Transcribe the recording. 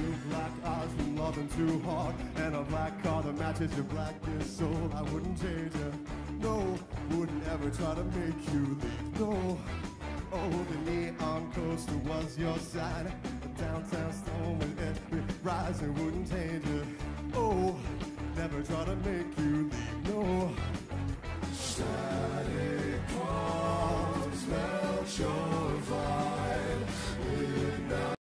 Two black eyes from loving too hard And a black car that matches your blackest soul I wouldn't change it, no Wouldn't ever try to make you leave, no. Oh, the neon coaster was your sign. The downtown storm with every rise rising. wouldn't change it, oh Never try to make you leave, no. Static palms melt your